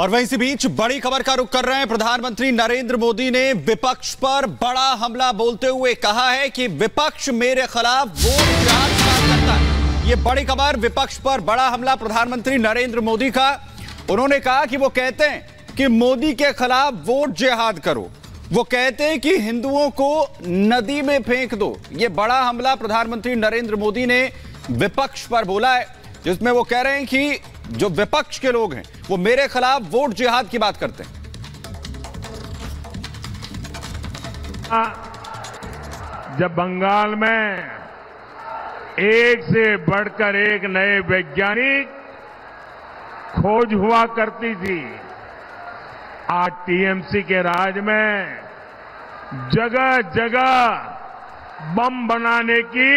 और वहीं इसी बीच बड़ी खबर का रुख कर रहे हैं प्रधानमंत्री नरेंद्र मोदी ने विपक्ष पर बड़ा हमला बोलते हुए कहा है कि विपक्ष मेरे खिलाफ वोट करता है। ये बड़ी खबर, विपक्ष पर बड़ा हमला प्रधानमंत्री नरेंद्र मोदी का। उन्होंने कहा कि वो कहते हैं कि मोदी के खिलाफ वोट जिहाद करो। वो कहते हैं कि हिंदुओं को नदी में फेंक दो। ये बड़ा हमला प्रधानमंत्री नरेंद्र मोदी ने विपक्ष पर बोला है, जिसमें वो कह रहे हैं कि जो विपक्ष के लोग हैं, वो मेरे खिलाफ वोट जिहाद की बात करते हैं। जब बंगाल में एक से बढ़कर एक नए वैज्ञानिक खोज हुआ करती थी, आज टीएमसी के राज में जगह जगह बम बनाने की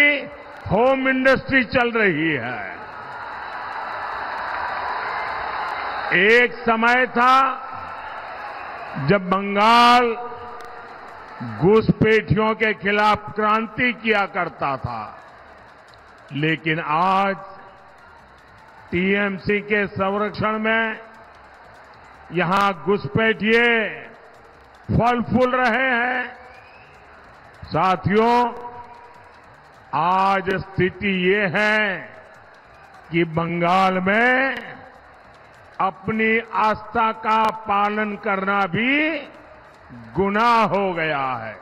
होम इंडस्ट्री चल रही है। एक समय था जब बंगाल घुसपैठियों के खिलाफ क्रांति किया करता था। लेकिन आज टीएमसी के संरक्षण में यहाँ घुसपैठिए फल फूल रहे हैं। साथियों, आज स्थिति ये है कि बंगाल में अपनी आस्था का पालन करना भी गुनाह हो गया है।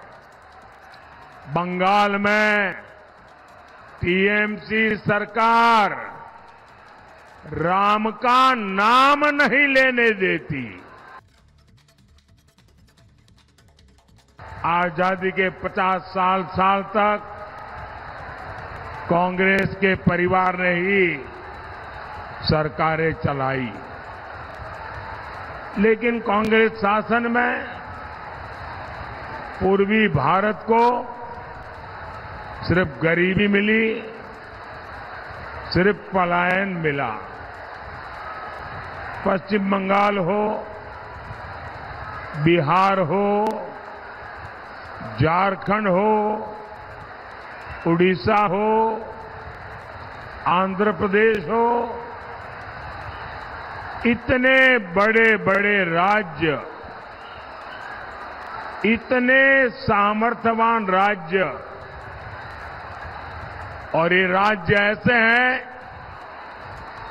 बंगाल में टीएमसी सरकार राम का नाम नहीं लेने देती। आज़ादी के 50 साल साल तक कांग्रेस के परिवार ने ही सरकारें चलाई। लेकिन कांग्रेस शासन में पूर्वी भारत को सिर्फ़ गरीबी मिली, सिर्फ़ पलायन मिला। पश्चिम बंगाल हो, बिहार हो, झारखंड हो, उड़ीसा हो, आंध्र प्रदेश हो इतने बड़े बड़े राज्य, इतने सामर्थ्यवान राज्य, और ये राज्य ऐसे हैं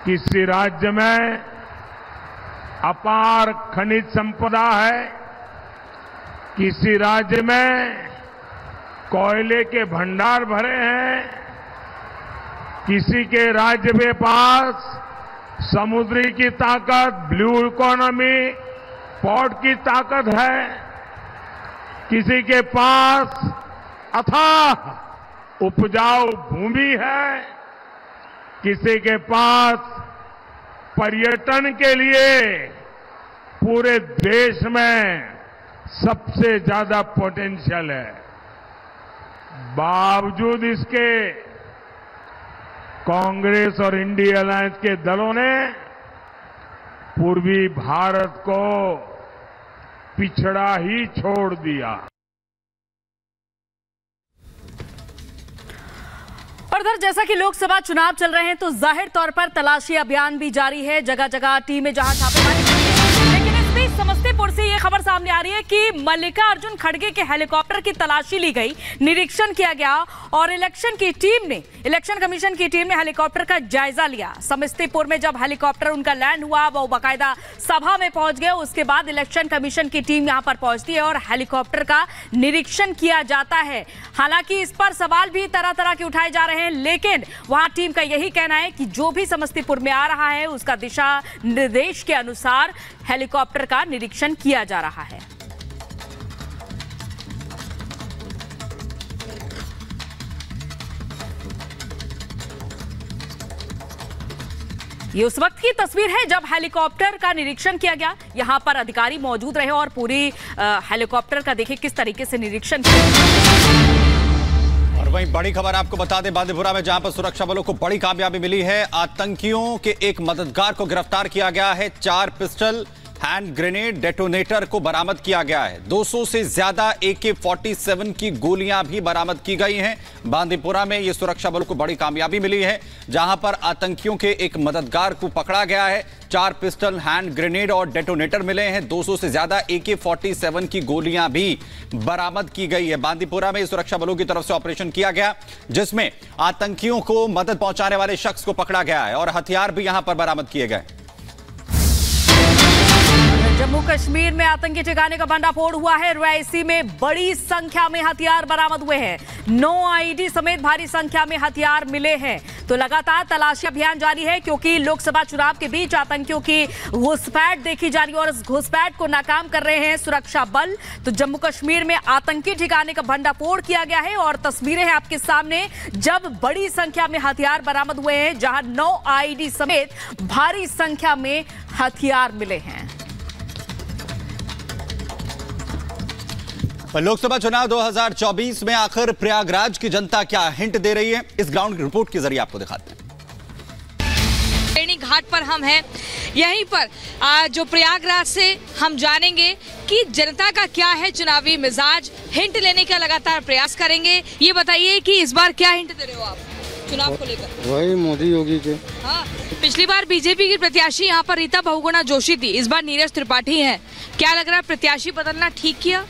किसी राज्य में अपार खनिज संपदा है किसी राज्य में कोयले के भंडार भरे हैं, किसी के राज्य में पास समुद्री की ताकत ब्लू इकोनॉमी पोर्ट की ताकत है। किसी के पास अथाह उपजाऊ भूमि है। किसी के पास पर्यटन के लिए पूरे देश में सबसे ज़्यादा पोटेंशियल है। बावजूद इसके कांग्रेस और इंडिया अलायंस के दलों ने पूर्वी भारत को पिछड़ा ही छोड़ दिया। और उधर जैसा कि लोकसभा चुनाव चल रहे हैं तो ज़ाहिर तौर पर तलाशी अभियान भी जारी है। जगह जगह टीमें जहाँ छापेमारी लेकिन इस बीच समस्तीपुर से ये सामने रही है कि मल्लिका अर्जुन खड़गे के हेलीकॉप्टर की तलाशी ली गई, निरीक्षण किया गया और इलेक्शन की टीम ने, इलेक्शन कमीशन की टीम ने हेलीकॉप्टर का जायजा लिया। समस्तीपुर में जब हेलीकॉप्टर उनका लैंड हुआ, वो बाकायदा सभा में पहुँच गए। उसके बाद इलेक्शन कमीशन की टीम यहाँ पर पहुँचती है और हेलीकॉप्टर का निरीक्षण किया जाता है। हालाँकि इस पर सवाल भी तरह तरह के उठाए जा रहे हैं, लेकिन वहाँ टीम का यही कहना है कि जो भी समस्तीपुर में आ रहा है, उसका दिशा निर्देश के अनुसार हेलीकॉप्टर का निरीक्षण किया जा रहा है। ये उस वक्त की तस्वीर है जब हेलीकॉप्टर का निरीक्षण किया गया। यहाँ पर अधिकारी मौजूद रहे और पूरी हेलीकॉप्टर का देखिए किस तरीके से निरीक्षण किया और वहीं बड़ी खबर आपको बता दें, बांदीपुरा में जहाँ पर सुरक्षा बलों को बड़ी कामयाबी मिली है, आतंकियों के एक मददगार को गिरफ़्तार किया गया है, चार पिस्टल हैंड ग्रेनेड डेटोनेटर को बरामद किया गया है। 200 से ज़्यादा एके 47 की गोलियाँ भी बरामद की गई हैं। बांदीपुरा में यह सुरक्षा बलों को बड़ी कामयाबी मिली है, जहाँ पर आतंकियों के एक मददगार को पकड़ा गया है। चार पिस्टल, हैंड ग्रेनेड और डेटोनेटर मिले हैं। 200 से ज़्यादा एके 47 की गोलियाँ भी बरामद की गई है। बांदीपुरा में सुरक्षा बलों की तरफ़ से ऑपरेशन किया गया, जिसमें आतंकियों को मदद पहुँचाने वाले शख्स को पकड़ा गया है और हथियार भी यहाँ पर बरामद किए गए। जम्मू कश्मीर में आतंकी ठिकाने का भंडाफोड़ हुआ है। रैसी में बड़ी संख्या में हथियार बरामद हुए हैं। नौ आईडी समेत भारी संख्या में हथियार मिले हैं। तो लगातार तलाशी अभियान जारी है क्योंकि लोकसभा चुनाव के बीच आतंकियों की घुसपैठ देखी जा रही है और इस घुसपैठ को नाकाम कर रहे हैं सुरक्षा बल। तो जम्मू कश्मीर में आतंकी ठिकाने का भंडाफोड़ किया गया है और तस्वीरें हैं आपके सामने। जब बड़ी संख्या में हथियार बरामद हुए हैं, जहाँ नौ आईडी समेत भारी संख्या में हथियार मिले हैं। लोकसभा चुनाव 2024 में आखिर प्रयागराज की जनता क्या हिंट दे रही है? इस ग्राउंड की रिपोर्ट के ज़रिए आपको दिखाते हैं। घाट पर हम हैं। यहीं पर आ, जो प्रयागराज से हम जानेंगे कि जनता का क्या है चुनावी मिजाज। हिंट लेने का लगातार प्रयास करेंगे। ये बताइए कि इस बार क्या हिंट दे रहे हो आप चुनाव को लेकर? वही मोदी योगी के। हाँ पिछली बार बीजेपी की प्रत्याशी यहाँ पर रीता बहुगुणा जोशी थी। इस बार नीरज त्रिपाठी हैं। क्या लग रहा है प्रत्याशी बदलना ठीक किया?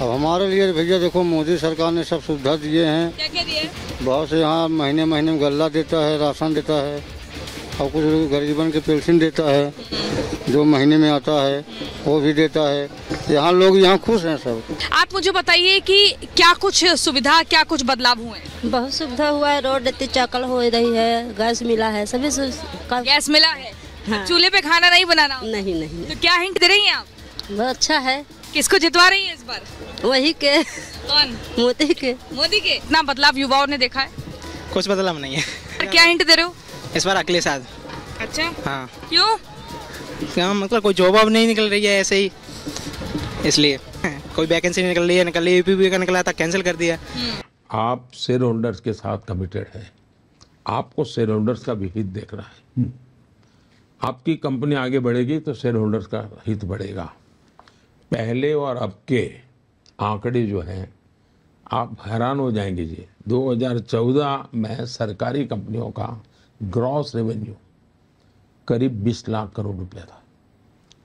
अब हमारे लिए भैया देखो मोदी सरकार ने सब सुविधा दिए हैं। क्या क्या दिया बहुत से यहाँ महीने महीने में गल्ला देता है राशन देता है और कुछ गरीबन के पेंशन देता है जो महीने में आता है वो भी देता है। यहाँ लोग यहाँ खुश हैं सब। आप मुझे बताइए कि क्या कुछ सुविधा क्या कुछ बदलाव हुए हैं? बहुत सुविधा हुआ है रोड इतनी चकल हो रही है गैस मिला है सभी गैस मिला है? हाँ। चूल्हे पे खाना नहीं बनाना। नहीं नहीं तो क्या हिंट दे रही हैं आप? बहुत अच्छा है। किसको जितवा रही है इस बार? वही के। कौन? मोदी के। मोदी के? इतना बदलाव युवाओं ने देखा है। कुछ बदलाव नहीं है। और क्या हिंट दे रहे हो? इस बार अगले साल अच्छा। हाँ। क्यों? क्या मतलब कोई जॉब अब नहीं निकल रही है ऐसे ही। इसलिए। कोई वैकेंसी निकल रही है निकल रही यूपी का निकला था कैंसिल कर दिया। आप शेयर होल्डर्स के साथ कमिटेड हैं। आपको शेयर होल्डर्स का भी हित देखना है। आपकी कंपनी आगे बढ़ेगी तो शेयर होल्डर्स का हित बढ़ेगा। पहले और अब के आंकड़े जो हैं आप हैरान हो जाएँगे जी। 2014 में सरकारी कंपनियों का ग्रॉस रेवेन्यू करीब 20 लाख करोड़ रुपया था।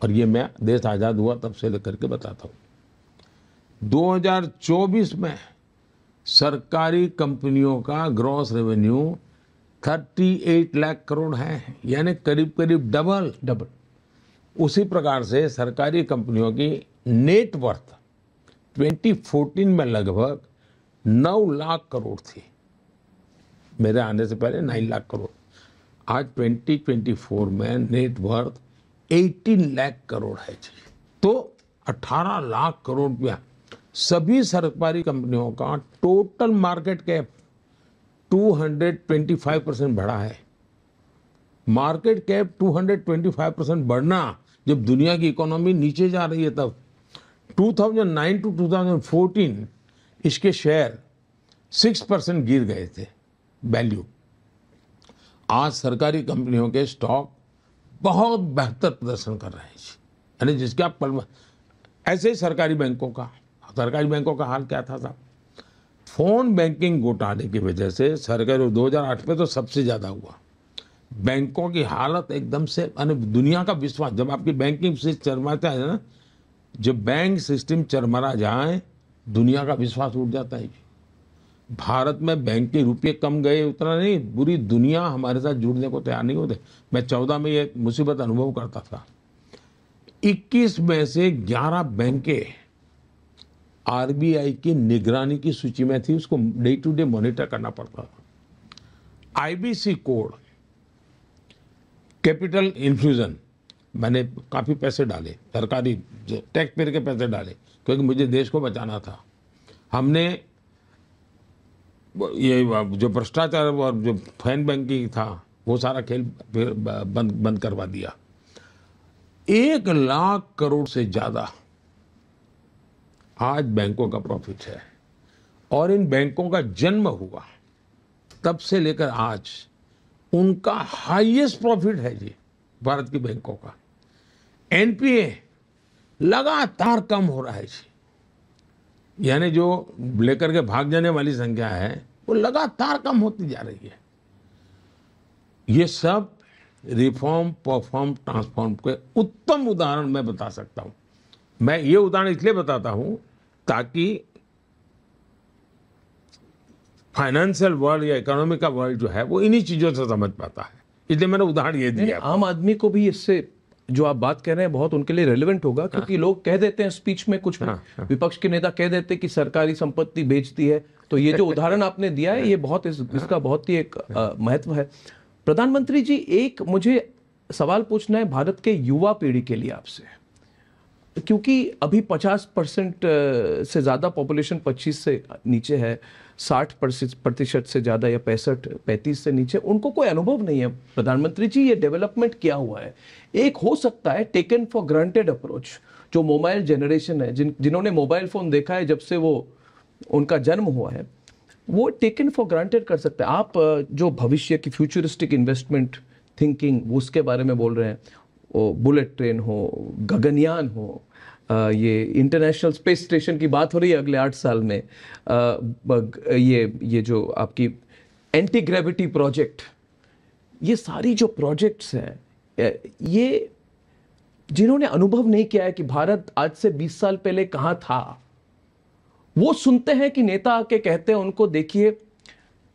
और ये मैं देश आज़ाद हुआ तब से लेकर के बताता हूँ। 2024 में सरकारी कंपनियों का ग्रॉस रेवेन्यू 38 लाख करोड़ है यानी करीब करीब डबल डबल उसी प्रकार से सरकारी कंपनियों की नेट वर्थ 2014 में लगभग 9 लाख करोड़ थी। मेरे आने से पहले 9 लाख करोड़। आज 2024 में नेट वर्थ 18 लाख करोड़ है जी। तो 18 लाख करोड़ रुपया। सभी सरकारी कंपनियों का टोटल मार्केट कैप 225 परसेंट बढ़ा है। मार्केट कैप 225 परसेंट बढ़ना जब दुनिया की इकोनॉमी नीचे जा रही है तब। 2009 टू 2014 इसके शेयर 6 परसेंट गिर गए थे वैल्यू आज सरकारी कंपनियों के स्टॉक बहुत बेहतर प्रदर्शन कर रहे हैं यानी जिसके आप पल, ऐसे ही सरकारी बैंकों का, सरकारी बैंकों का हाल क्या था साहब? फ़ोन बैंकिंग घोटाले की वजह से सरकारी 2008 में तो सबसे ज़्यादा हुआ। बैंकों की हालत एकदम से दुनिया का विश्वास, जब आपकी बैंकिंग से चरमाता है ना जब बैंक सिस्टम चरमरा जाए, दुनिया का विश्वास उठ जाता है जी भारत में बैंक के रुपये कम गए उतना नहीं, पूरी दुनिया हमारे साथ जुड़ने को तैयार नहीं होते। मैं चौदह में ये मुसीबत अनुभव करता था। 21 में से 11 बैंकें आरबीआई की निगरानी की सूची में थी, उसको डे टू डे मॉनिटर करना पड़ता था। आईबीसी कोड, कैपिटल इन्फ्यूजन मैंने काफ़ी पैसे डाले, सरकारी टैक्स पेयर के पैसे डाले, क्योंकि मुझे देश को बचाना था। हमने ये जो भ्रष्टाचार और जो फ़ैन बैंकिंग था, वो सारा खेल बंद बंद करवा दिया। एक लाख करोड़ से ज़्यादा आज बैंकों का प्रॉफिट है। और इन बैंकों का जन्म हुआ, तब से लेकर आज, उनका हाईएस्ट प्रॉफिट है जी, भारत की बैंकों का। एनपीए लगातार कम हो रहा है यानी जो लेकर के भाग जाने वाली संख्या है, वो लगातार कम होती जा रही है। ये सब रिफॉर्म, परफॉर्म, ट्रांसफॉर्म के उत्तम उदाहरण मैं बता सकता हूँ। मैं ये उदाहरण इसलिए बताता हूँ ताकि फाइनेंशियल वर्ल्ड या इकोनॉमी का वर्ल्ड जो है, वो इन्हीं चीज़ों से समझ पाता है। इसलिए मैंने उदाहरण ये दिया। आम आदमी को भी इससे जो आप बात कर रहे हैं बहुत उनके लिए रेलिवेंट होगा क्योंकि लोग कह देते हैं स्पीच में कुछ हाँ, विपक्ष के नेता कह देते हैं कि सरकारी संपत्ति बेचती है। तो ये जो उदाहरण आपने दिया है ये बहुत इस, इसका बहुत ही एक महत्व है। प्रधानमंत्री जी एक मुझे सवाल पूछना है भारत के युवा पीढ़ी के लिए आपसे। क्योंकि अभी 50 परसेंट से ज़्यादा पॉपुलेशन 25 से नीचे है। 60 प्रतिशत से ज़्यादा या पैंसठ, पैंतीस से नीचे, उनको कोई अनुभव नहीं है। प्रधानमंत्री जी, ये डेवलपमेंट क्या हुआ है? एक हो सकता है टेकन फॉर ग्रांटेड अप्रोच जो मोबाइल जनरेशन है, जिन जिन्होंने मोबाइल फ़ोन देखा है जब से वो, उनका जन्म हुआ है, वो टेकन फॉर ग्रांटेड कर सकते हैं। आप जो भविष्य की फ्यूचरिस्टिक इन्वेस्टमेंट थिंकिंग उसके बारे में बोल रहे हैं। बुलेट ट्रेन हो, गगनयान हो ये इंटरनेशनल स्पेस स्टेशन की बात हो रही है अगले आठ साल में। ये ये जो आपकी एंटी ग्रेविटी प्रोजेक्ट ये सारी जो प्रोजेक्ट्स हैं ये जिन्होंने अनुभव नहीं किया है कि भारत आज से 20 साल पहले कहाँ था, वो सुनते हैं कि नेता आके कहते हैं, उनको देखिए,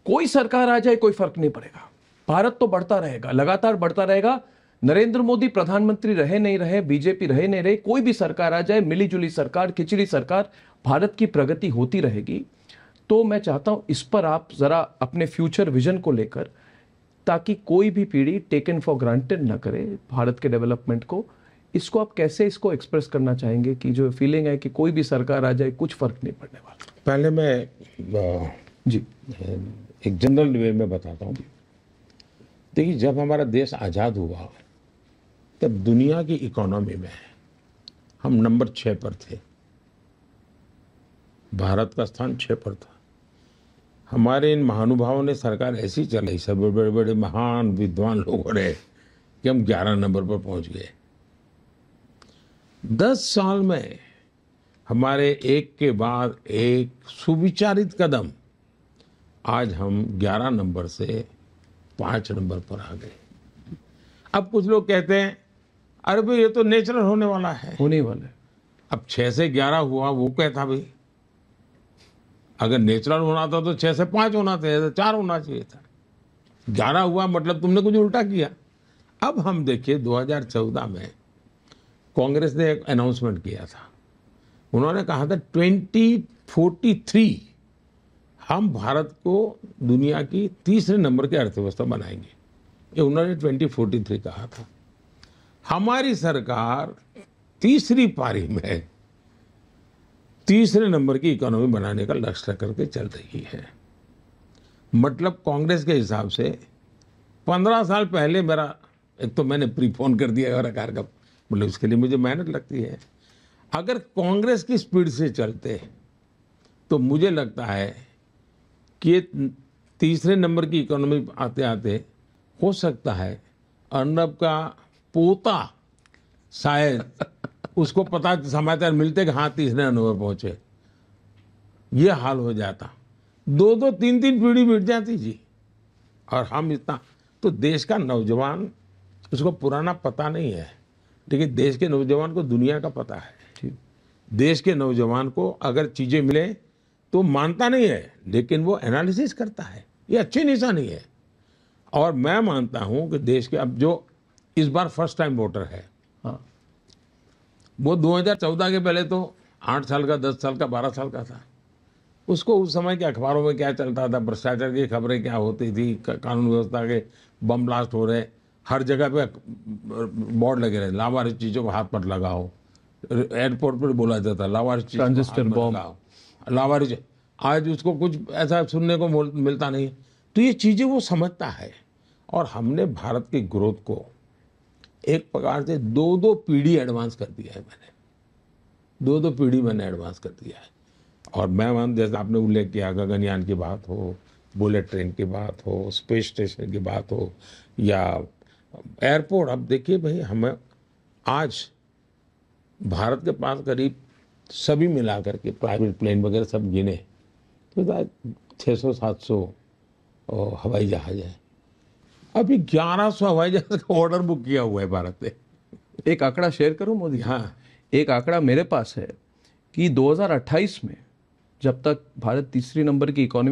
कोई सरकार आ जाए, कोई फ़र्क नहीं पड़ेगा। भारत तो बढ़ता रहेगा, लगातार बढ़ता रहेगा नरेंद्र मोदी प्रधानमंत्री रहे नहीं रहे बीजेपी रहे नहीं रहे कोई भी सरकार आ जाए मिली जुली सरकार खिचड़ी सरकार भारत की प्रगति होती रहेगी। तो मैं चाहता हूँ इस पर आप जरा अपने फ्यूचर विजन को लेकर ताकि कोई भी पीढ़ी टेकन फॉर ग्रांटेड ना करे भारत के डेवलपमेंट को। इसको आप कैसे इसको एक्सप्रेस करना चाहेंगे कि जो फीलिंग है कि कोई भी सरकार आ जाए कुछ फ़र्क नहीं पड़ने वाला? पहले मैं जी। एक जनरल वे में बताता हूँ। देखिए जब हमारा देश आज़ाद हुआ तब दुनिया की इकोनॉमी में हम नंबर छः पर थे, भारत का स्थान छः पर था, हमारे इन महानुभावों ने सरकार ऐसी चलाई, सब बड़े बड़े महान विद्वान लोगों ने, कि हम ग्यारह नंबर पर पहुँच गए। दस साल में हमारे एक के बाद एक सुविचारित कदम, आज हम 11 नंबर से पाँच नंबर पर आ गए। अब कुछ लोग कहते हैं अरे भाई ये तो नेचुरल होने वाला है। होने वाला है। अब छः से ग्यारह हुआ वो था भाई। अगर नेचुरल होना था तो छः से पाँच होना चाहिए था चार होना चाहिए था। ग्यारह हुआ मतलब तुमने कुछ उल्टा किया। अब हम देखिए 2014 में कांग्रेस ने एक अनाउंसमेंट किया था। उन्होंने कहा था 2043 हम भारत को दुनिया की तीसरे नंबर की अर्थव्यवस्था बनाएँगे। ये उन्होंने 2043 कहा था। हमारी सरकार तीसरी पारी में तीसरे नंबर की इकोनॉमी बनाने का लक्ष्य रख करके चल रही है। मतलब कांग्रेस के हिसाब से पंद्रह साल पहले मेरा, एक तो मैंने प्रीफोन कर दिया और कार का मतलब इसके लिए मुझे मेहनत लगती है। अगर कांग्रेस की स्पीड से चलते तो मुझे लगता है कि ये तीसरे नंबर की इकोनॉमी आते आते हो सकता है। अर्नब का पोता शायद उसको पता समाचार मिलते कि हाँ तीसरे अनुभव पहुँचे। ये हाल हो जाता। दो दो तीन तीन पीढ़ी मिट जाती जी। और हम इतना तो देश का नौजवान उसको पुराना पता नहीं है। ठीक है देश के नौजवान को दुनिया का पता है। देश के नौजवान को अगर चीज़ें मिले तो मानता नहीं है लेकिन वो एनालिसिस करता है। ये अच्छी निशानी है। और मैं मानता हूँ कि देश के अब जो इस बार फ़र्स्ट टाइम वोटर है। हाँ। वो 2014 के पहले तो आठ साल का दस साल का बारह साल का था। उसको उस समय के अखबारों में क्या चलता था? भ्रष्टाचार की खबरें क्या होती थी? कानून व्यवस्था के बम ब्लास्ट हो रहे। हर जगह पे बोर्ड लगे रहे। लावारिस चीज़ों को हाथ पर लगाओ। एयरपोर्ट पर बोला जाता लावारिस। लगाओ। लावारिस आज उसको कुछ ऐसा सुनने को मिलता नहीं तो ये चीज़ें वो समझता है। और हमने भारत की ग्रोथ को एक प्रकार से दो दो पीढ़ी एडवांस कर दिया है मैंने। दो दो पीढ़ी मैंने एडवांस कर दिया है। और मैं मान, जैसे आपने उल्लेख किया, गगनयान की बात हो बुलेट ट्रेन की बात हो स्पेस स्टेशन की बात हो, या एयरपोर्ट अब देखिए भाई, हमें आज भारत के पास करीब सभी मिला करके प्राइवेट प्लेन वगैरह सब गिने। तो छः सौ, सात सौ हवाई जहाज़ है। अभी ग्यारह सौ हवाई जहाज़ का ऑर्डर बुक किया हुआ है भारत ने। एक आंकड़ा शेयर करूँ मोदी हाँ। एक आंकड़ा मेरे पास है कि 2028 में जब तक भारत तीसरी नंबर की इकोनॉमी